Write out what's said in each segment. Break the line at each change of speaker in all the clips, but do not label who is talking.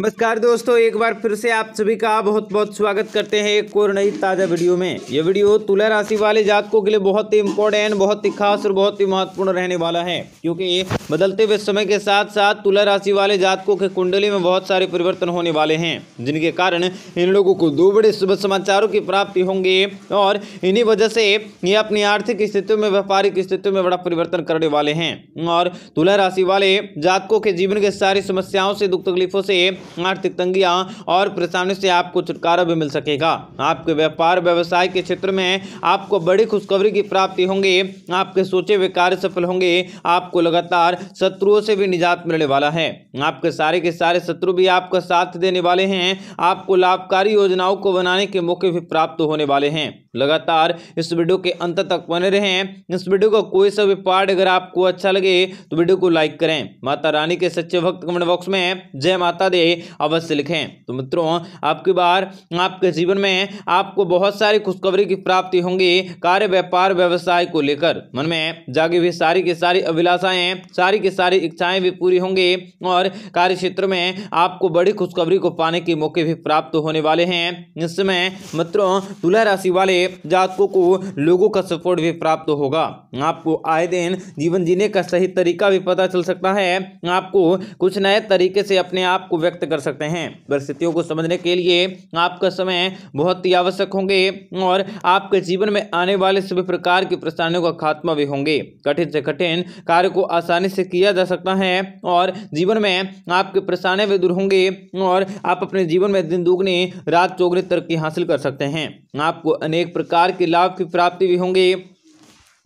नमस्कार दोस्तों, एक बार फिर से आप सभी का बहुत बहुत स्वागत करते हैं एक और नई ताज़ा वीडियो में। यह वीडियो तुला राशि वाले जातकों के लिए बहुत ही इंपॉर्टेंट बहुत ही खास और बहुत ही महत्वपूर्ण रहने वाला है। क्योंकि बदलते हुए समय के साथ साथ तुला राशि वाले जातकों के कुंडली में बहुत सारे परिवर्तन होने वाले हैं। जिनके कारण इन लोगों को दो बड़े शुभ समाचारों की प्राप्ति होंगे और इन्हीं वजह से ये अपनी आर्थिक स्थितियों में, व्यापारिक स्थितियों में बड़ा परिवर्तन करने वाले हैं। और तुला राशि वाले जातकों के जीवन के सारी समस्याओं से, दुख तकलीफों से आर्थिक तंगियाँ और परेशानी से आपको छुटकारा भी मिल सकेगा। आपके व्यापार, व्यवसाय के क्षेत्र में आपको बड़ी खुशखबरी की प्राप्ति होंगे। आपके सोचे हुए कार्य सफल होंगे। आपको लगातार शत्रुओं से भी निजात मिलने वाला है। आपके सारे के सारे शत्रु भी आपका साथ देने वाले हैं। आपको लाभकारी योजनाओं को बनाने के मौके भी प्राप्त होने वाले हैं। लगातार इस वीडियो के अंत तक बने रहें। इस वीडियो का कोई सा भी पार्ट अगर आपको अच्छा लगे तो वीडियो को लाइक करें। माता रानी के सच्चे भक्त कमेंट बॉक्स में, जय माता दे। अवश्य लिखें। तो मित्रों, आपकी बार, आपके जीवन में आपको बहुत सारी खुशखबरी की प्राप्ति होंगी कार्य, व्यापार, व्यवसाय को लेकर। मन में जागी हुई सारी की सारी अभिलाषाएँ, सारी की सारी इच्छाएँ भी पूरी होंगी और कार्य क्षेत्र में आपको बड़ी खुशखबरी को पाने के मौके भी प्राप्त होने वाले हैं। इस समय मित्रों, तुला राशि वाले जातकों को लोगों का सपोर्ट भी प्राप्त होगा। आपको आए दिन जीवन जीने का सही तरीका भी पता चल सकता है। आपको कुछ नए तरीके से अपने आप को व्यक्त कर सकते हैं। परिस्थितियों को समझने के लिए आपका समय बहुत ही आवश्यक होंगे और आपके जीवन में आने वाले सभी प्रकार की परेशानियों का खात्मा भी होंगे। कठिन से कठिन कार्य को आसानी से किया जा सकता है और जीवन में आपकी परेशानियाँ भी दूर होंगे और आप अपने जीवन में दिन दुगनी, रात चौगनी तरक्की हासिल कर सकते हैं। आपको अनेक प्रकार के लाभ की प्राप्ति भी होंगी।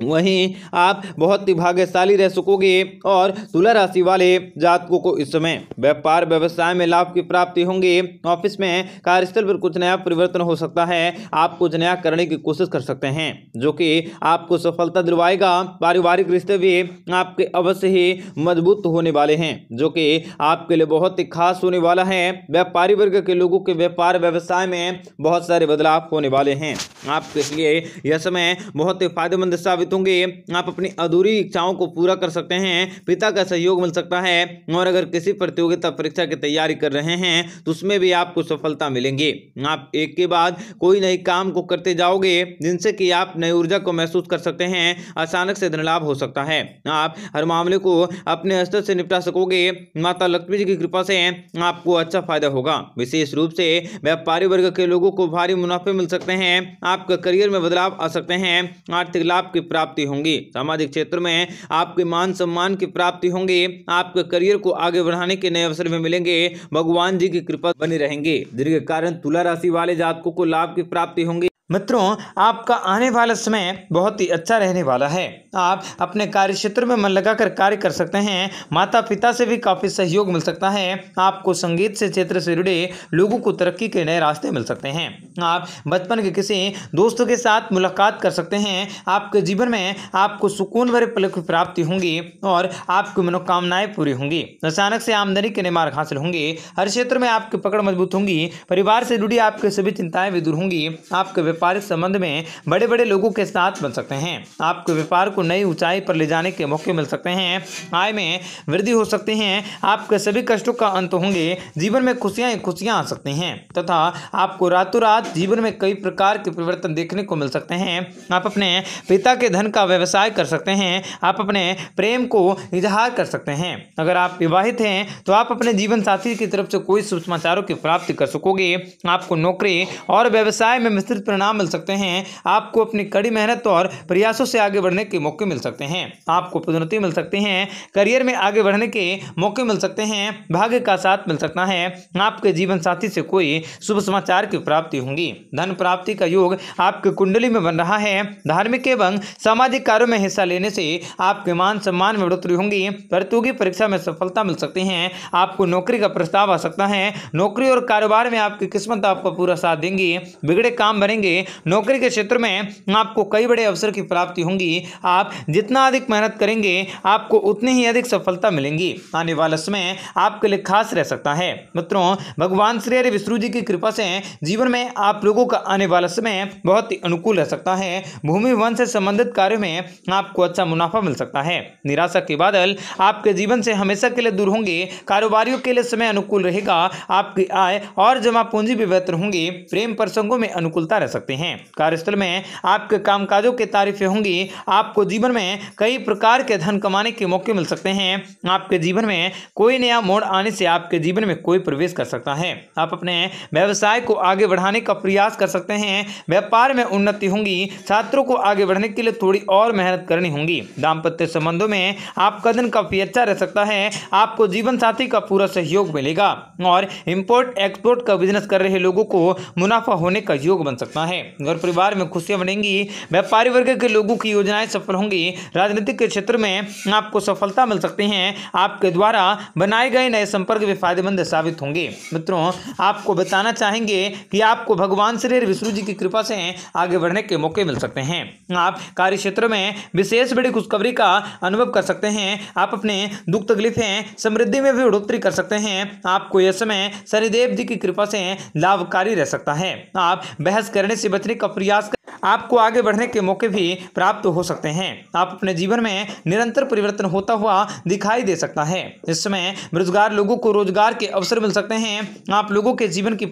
वहीं आप बहुत ही भाग्यशाली रह सकोगे और तुला राशि वाले जातकों को इस समय व्यापार, व्यवसाय में लाभ की प्राप्ति होंगे। ऑफ़िस में कार्यस्थल पर कुछ नया परिवर्तन हो सकता है। आप कुछ नया करने की कोशिश कर सकते हैं, जो कि आपको सफलता दिलवाएगा। पारिवारिक रिश्ते भी आपके अवश्य ही मज़बूत होने वाले हैं, जो कि आपके लिए बहुत ही खास होने वाला है। व्यापारी वर्ग के लोगों के व्यापार, व्यवसाय में बहुत सारे बदलाव होने वाले हैं। आपके लिए यह समय बहुत ही फ़ायदेमंद साबित साबित होंगे। आप अपनी अधूरी इच्छाओं को पूरा कर सकते हैं। पिता का सहयोग मिल सकता है और अगर किसी प्रतियोगिता परीक्षा की तैयारी कर रहे हैं तो उसमें भी आपको सफलता मिलेंगे। आप एक के बाद कोई नई काम को करते जाओगे, जिनसे कि आप नई ऊर्जा को महसूस कर सकते हैं, अचानक से धन लाभ हो सकता है। आप हर मामले को अपने स्तर से निपटा सकोगे। माता लक्ष्मी जी की कृपा से आपको अच्छा फ़ायदा होगा। विशेष रूप से व्यापारी वर्ग के लोगों को भारी मुनाफे मिल सकते हैं। आपका करियर में बदलाव आ सकते हैं। आर्थिक लाभ की प्राप्ति होंगी। सामाजिक क्षेत्र में आपके मान सम्मान की प्राप्ति होंगी। आपके करियर को आगे बढ़ाने के नए अवसर में मिलेंगे। भगवान जी की कृपा बनी रहेंगे। दीर्घ कारण तुला राशि वाले जातकों को लाभ की प्राप्ति होंगी। मित्रों, आपका आने वाला समय बहुत ही अच्छा रहने वाला है। आप अपने कार्य क्षेत्र में मन लगाकर कार्य कर सकते हैं। माता पिता से भी काफ़ी सहयोग मिल सकता है। आपको संगीत से क्षेत्र से जुड़े लोगों को तरक्की के नए रास्ते मिल सकते हैं। आप बचपन के किसी दोस्तों के साथ मुलाकात कर सकते हैं। आपके जीवन में आपको सुकून भरे पल की प्राप्ति होंगी और आपकी मनोकामनाएँ पूरी होंगी। अचानक से आमदनी के नए मार्ग हासिल होंगे। हर क्षेत्र में आपकी पकड़ मज़बूत होंगी। परिवार से जुड़ी आपकी सभी चिंताएँ भी दूर होंगी। आपके व्यापारिक संबंध में बड़े बड़े लोगों के साथ बन सकते हैं। आपके व्यापार को नई ऊंचाई पर ले जाने के मौके मिल सकते हैं। आय में वृद्धि हो सकती है। आपके सभी कष्टों का अंत होंगे। जीवन में खुशियाँ खुशियाँ आ सकती हैं। तथा आपको रातों रात जीवन में कई प्रकार के परिवर्तन देखने को मिल सकते हैं। आप अपने पिता के धन का व्यवसाय कर सकते हैं। आप अपने प्रेम को इजहार कर सकते हैं। अगर आप विवाहित हैं तो आप अपने जीवन साथी की तरफ़ से कोई शुभ समाचारों की प्राप्ति कर सकोगे। आपको नौकरी और व्यवसाय में मिश्रित परिणाम मिल सकते हैं, आपको अपनी कड़ी मेहनत और प्रयासों से आगे बढ़ने के मौके मिल सकते हैं। आपको पदोन्नति मिल सकती है, करियर में आगे बढ़ने के मौके मिल सकते हैं, भाग्य का साथ मिल सकता है, आपके जीवन साथी से कोई शुभ समाचार की प्राप्ति होंगी। धन प्राप्ति का योग आपके कुंडली में बन रहा है। धार्मिक एवं सामाजिक कार्यों में हिस्सा लेने से आपके मान सम्मान में बढ़ोतरी होंगी। प्रतियोगी परीक्षा में सफलता मिल सकती है, आपको नौकरी का प्रस्ताव आ सकता है। नौकरी और कारोबार में आपकी किस्मत आपका पूरा साथ देंगी। बिगड़े काम बनेंगे नौकरी के क्षेत्र में आपको कई बड़े अवसर की प्राप्ति होंगी। आप जितना अधिक मेहनत करेंगे, आपको उतनी ही अधिक सफलता मिलेंगी। आने वाला समय आपके लिए खास रह सकता है। मित्रों, भगवान श्री हरि विष्णु जी की कृपा से जीवन में आप लोगों का आने वाला समय बहुत ही अनुकूल रह सकता है। भूमि वन से संबंधित कार्यों में आपको अच्छा मुनाफा मिल सकता है। निराशा के बादल आपके जीवन से हमेशा के लिए दूर होंगे। कारोबारियों के लिए समय अनुकूल रहेगा। आपकी आय और जमा पूंजी भी बेहतर होंगी। प्रेम प्रसंगों में अनुकूलता रह सकते हैं। कार्यस्थल में आपके कामकाजों की तारीफें होंगी। आपको जीवन में कई प्रकार के धन कमाने के मौके मिल सकते हैं। आपके जीवन में कोई नया मोड़ आने से आपके जीवन में कोई प्रवेश कर सकता है। आप अपने व्यवसाय को आगे बढ़ाने का प्रयास कर सकते हैं। व्यापार में उन्नति होंगी। छात्रों को आगे बढ़ने के लिए थोड़ी और मेहनत करनी होगी। दाम्पत्य संबंधों में आपका दिन काफ़ी अच्छा रह सकता है। आपको जीवन साथी का पूरा सहयोग मिलेगा और इम्पोर्ट एक्सपोर्ट का बिज़नेस कर रहे लोगों को मुनाफा होने का योग बन सकता है। घर परिवार में खुशियाँ बनेंगी, व्यापारी वर्ग के लोगों की योजनाएँ सफल होंगी, राजनीतिक के क्षेत्र में आपको सफलता मिल सकती है। आपके द्वारा बनाए गए नए संपर्क भी फ़ायदेमंद साबित होंगे। मित्रों, आपको बताना चाहेंगे कि आपको भगवान श्री विष्णु जी की कृपा से आगे बढ़ने के मौके मिल सकते हैं। आप कार्य क्षेत्र में विशेष बड़ी खुशखबरी का अनुभव कर सकते हैं। आप अपने दुख तकलीफें समृद्धि में भी बढ़ोतरी कर सकते हैं। आपको यह समय शनिदेव जी की कृपा से लाभकारी रह सकता है। आप बहस करने बचने का प्रयास कर आपको आगे बढ़ने के मौके भी प्राप्त हो सकते हैं। आप अपने जीवन में निरंतर परिवर्तन होता हुआ दिखाई दे सकता है। इस समय बेरोजगार लोगों को रोज़गार के अवसर मिल सकते हैं। आप लोगों के जीवन की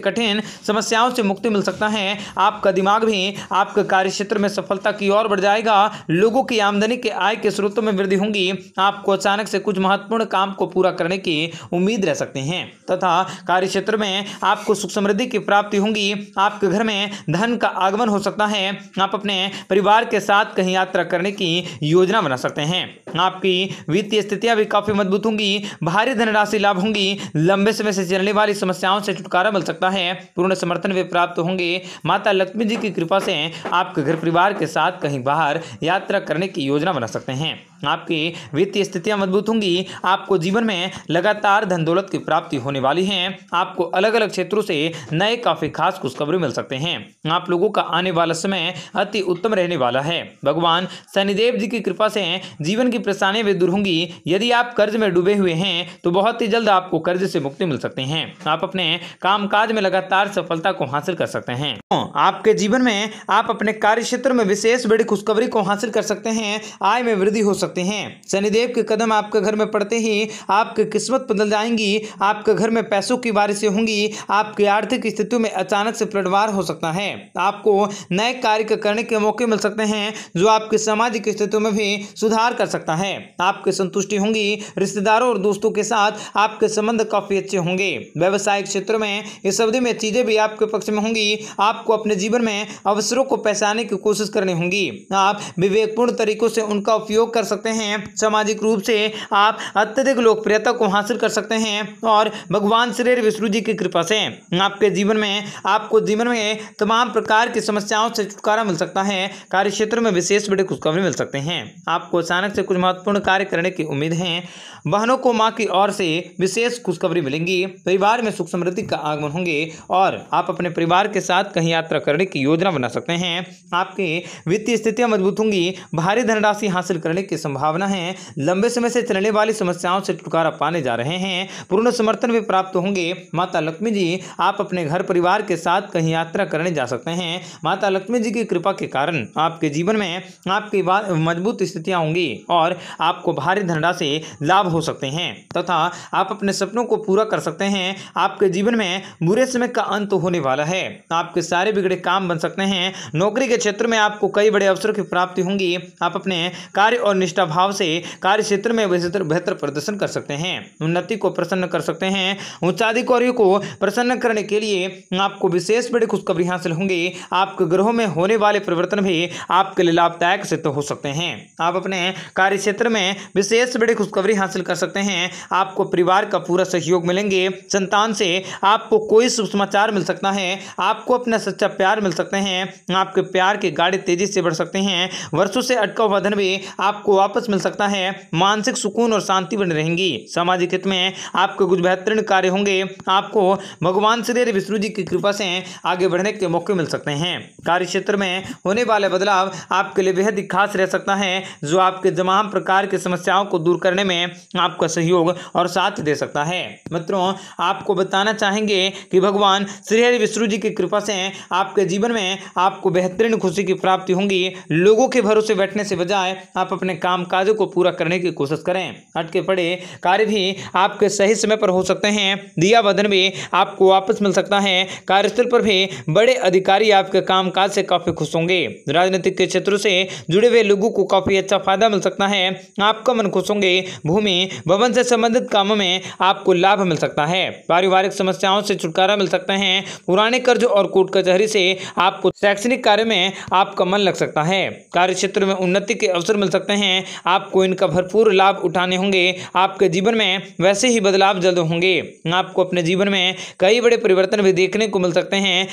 कठिन समस्याओं से मुक्ति मिल सकता है। आपका दिमाग भी आपके कार्य क्षेत्र में सफलता की ओर बढ़ जाएगा। लोगों की आमदनी के आय के स्रोतों में वृद्धि होंगी। आपको अचानक से कुछ महत्वपूर्ण काम को पूरा करने की उम्मीद रह सकते हैं। तथा कार्य क्षेत्र में आपको सुख समृद्धि की प्राप्ति होंगी। आपके घर में धन का आगमन हो सकता है। आप अपने परिवार के साथ कहीं यात्रा करने की योजना बना सकते हैं। आपकी वित्तीय स्थितियाँ भी काफ़ी मज़बूत होंगी। भारी धनराशि लाभ होंगी। लंबे समय से चलने वाली समस्याओं से छुटकारा मिल सकता है। पूर्ण समर्थन भी प्राप्त होंगे। माता लक्ष्मी जी की कृपा से आपके घर परिवार के साथ कहीं बाहर यात्रा करने की योजना बना सकते हैं। आपकी वित्तीय स्थितियाँ मज़बूत होंगी। आपको जीवन में लगातार धन दौलत की प्राप्ति होने वाली है। आपको अलग अलग क्षेत्रों से नए काफ़ी खास खुशखबरी मिल सकते हैं। आप लोगों का आने वाला समय अति उत्तम रहने वाला है। भगवान शनिदेव जी की कृपा से जीवन की परेशानियाँ भी दूर होंगी। यदि आप कर्ज में डूबे हुए हैं तो बहुत ही जल्द आपको कर्ज से मुक्ति मिल सकते हैं। आप अपने कामकाज में लगातार सफलता को हासिल कर सकते हैं। आपके जीवन में आप अपने कार्य क्षेत्र में विशेष बड़ी खुशखबरी को हासिल कर सकते हैं। आय में वृद्धि हो सकते हैं। शनिदेव के कदम आपके घर में पड़ते ही आपकी किस्मत बदल जाएँगी। आपके घर में पैसों की बारिशें होंगी। आपकी आर्थिक स्थितियों में अचानक से पलटवार हो सकता है। आपको नए कार्य करने के मौके मिल सकते हैं, जो आपकी सामाजिक स्थितियों में भी सुधार कर सकता है। आपकी संतुष्टि होंगी रिश्तेदारों और दोस्तों के साथ, आपके संबंध काफ़ी अच्छे होंगे। व्यवसायिक क्षेत्र में इस अवधि में चीज़ें भी आपके पक्ष में होंगी। आपको अपने जीवन में अवसरों को पहचाने की कोशिश करनी होगी। आप विवेकपूर्ण तरीकों से उनका उपयोग कर सकते हैं। सामाजिक रूप से आप अत्यधिक लोकप्रियता को हासिल कर सकते हैं और भगवान श्री विष्णु जी की कृपा से आपके जीवन में, आपको जीवन में तमाम प्रकार की समस्याओं से छुटकारा मिल सकता है। कार्य क्षेत्र में विशेष बड़े खुशखबरी मिल सकते हैं। आपको अचानक से कुछ महत्वपूर्ण कार्य करने की उम्मीद है। बहनों को माँ की ओर से विशेष खुशखबरी मिलेंगी। परिवार में सुख समृद्धि का आगमन होंगे और आप अपने परिवार के साथ कहीं यात्रा करने की योजना बना सकते हैं। आपकी वित्तीय स्थितियाँ मज़बूत होंगी। भारी धनराशि हासिल करने की संभावना है। लंबे समय से चलने वाली समस्याओं से छुटकारा पाने जा रहे हैं। पूर्ण समर्थन भी प्राप्त होंगे। माता लक्ष्मी जी, आप अपने घर परिवार के साथ कहीं यात्रा करने जा सकते हैं। माता लक्ष्मी जी की कृपा के कारण आपके जीवन में आपकी मज़बूत स्थितियाँ होंगी और आपको भारी धनराशि लाभ हो सकते हैं। तथा आप अपने सपनों को पूरा कर सकते हैं। आपके जीवन में बुरे समय का अंत होने वाला है। आपके सारे बिगड़े काम बन सकते हैं। नौकरी के क्षेत्र में आपको कई बड़े अवसरों की प्राप्ति होंगी। आप अपने कार्य और निष्ठा भाव से कार्य क्षेत्र में बेहतर प्रदर्शन कर सकते हैं। उन्नति को प्रसन्न कर सकते हैं। उच्चाधिकारियों को प्रसन्न करने के लिए आपको विशेष बड़ी खुशखबरी हासिल होंगी। आपके ग्रहों में होने वाले परिवर्तन भी आपके लिए लाभदायक सिद्ध तो हो सकते हैं। आप अपने कार्य क्षेत्र में विशेष बड़ी खुशखबरी हासिल कर सकते हैं। आपको परिवार का पूरा सहयोग मिलेंगे। संतान से आपको कोई शुभ समाचार मिल सकता है। आपको अपना सच्चा प्यार मिल सकते हैं। आपके प्यार की गाड़ी तेज़ी से बढ़ सकते हैं। वर्षों से अटका हुआ धन भी आपको वापस मिल सकता है। मानसिक सुकून और शांति बनी रहेंगी। सामाजिक हित में आपके कुछ बेहतरीन कार्य होंगे। आपको भगवान श्री विष्णु जी की कृपा से आगे बढ़ने के मौके मिल सकते हैं। कार्य क्षेत्र में होने वाले बदलाव आपके लिए बेहद खास रह सकता है, जो आपके तमाम प्रकार की समस्याओं को दूर करने में आपका सहयोग और साथ दे सकता है। मित्रों, आपको बताना चाहेंगे कि भगवान श्री हरि विष्णु जी की कृपा से आपके जीवन में आपको बेहतरीन खुशी की प्राप्ति होंगी। लोगों के भरोसे बैठने से बजाय आप अपने काम काजों को पूरा करने की कोशिश करें। अटके पड़े कार्य भी आपके सही समय पर हो सकते हैं। दिया वदन भी आपको वापस मिल सकता है। कार्यस्थल पर भी बड़े अधिकारी आपके काम काज से काफ़ी खुश होंगे। राजनीतिक के क्षेत्रों से जुड़े हुए लोगों को काफ़ी अच्छा फ़ायदा मिल सकता है। आपका मन खुश होंगे। भूमि, भवन से संबंधित कामों में आपको लाभ मिल सकता है। पारिवारिक समस्याओं से छुटकारा मिल सकते हैं। पुराने कर्ज और कोर्ट कचहरी से आपको शैक्षणिक कार्य में आपका मन लग सकता है। कार्य क्षेत्र में उन्नति के अवसर मिल सकते हैं। आपको इनका भरपूर लाभ उठाने होंगे। आपके जीवन में वैसे ही बदलाव जल्द होंगे। आपको अपने जीवन में कई बड़े परिवर्तन भी देखने को मिल सकते हैं।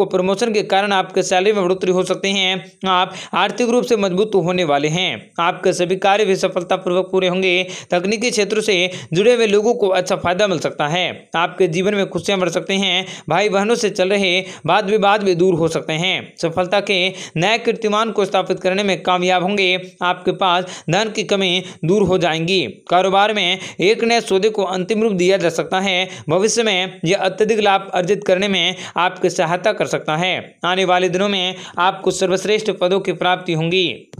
आपको प्रमोशन के कारण आपके सैलरी में बढ़ोतरी हो सकती है। आप आर्थिक रूप से मज़बूत होने वाले हैं। आपके सभी कार्य भी सफलतापूर्वक पूरे होंगे। तकनीकी क्षेत्र से जुड़े हुए लोगों को अच्छा फ़ायदा मिल सकता है। आपके जीवन में खुशियाँ बढ़ सकती हैं। भाई बहनों से चल रहे वाद विवाद भी दूर हो सकते हैं। सफलता के नए कीर्तिमान को स्थापित करने में कामयाब होंगे। आपके पास धन की कमी दूर हो जाएँगी। कारोबार में एक नए सौदे को अंतिम रूप दिया जा सकता है। भविष्य में यह अत्यधिक लाभ अर्जित करने में आपकी सहायता कर सकता है। आने वाले दिनों में आपको सर्वश्रेष्ठ पदों की प्राप्ति होंगी।